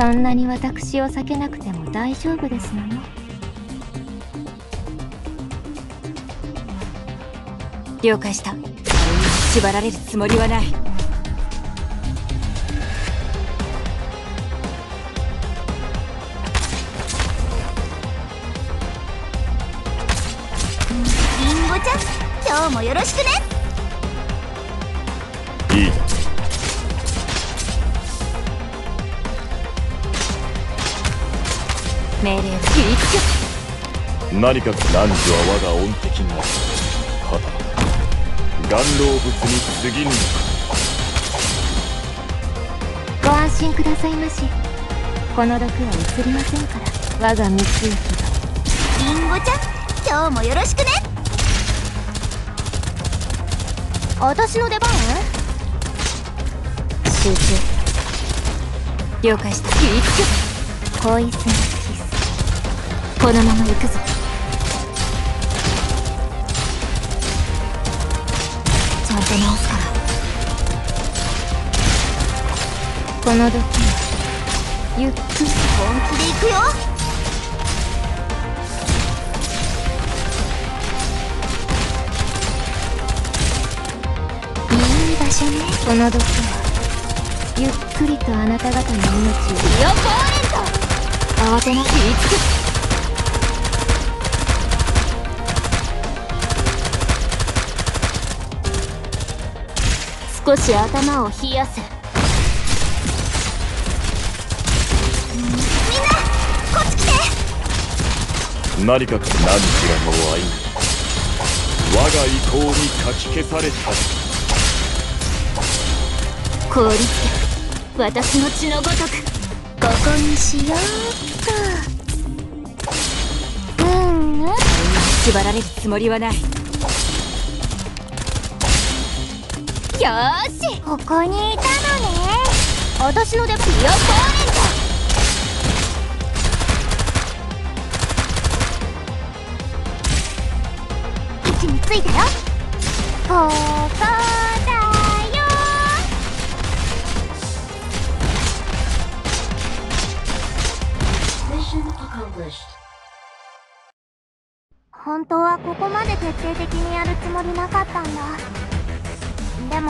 そんなに私を避けなくても大丈夫ですのよ了解した。縛られるつもりはない。リンゴちゃん今日もよろしくね命令を一何か汝は我が恩敵なりはた岩老物に。過ぎぬのかご安心くださいまし。この毒は移りませんから我が道行きリンゴちゃん今日もよろしくね私の出番。集中了解した一ポイズンキスこのまま行くぞ。ちゃんと直すから。この毒はゆっくり本気で行くよ。いい場所ね。この毒はゆっくりとあなた方の命を。よ慌てなくていつ少し頭を冷やせ。こっち来て。何かか何時らの愛我が意向にかき消された。凍りつけ私の血のごとくここにしようっとうんうん。縛られるつもりはないし。ここにいたのね。私の出番よ位置についたよ。ここだよ。本当はここまで徹底的にやるつもりなかったんだ。でも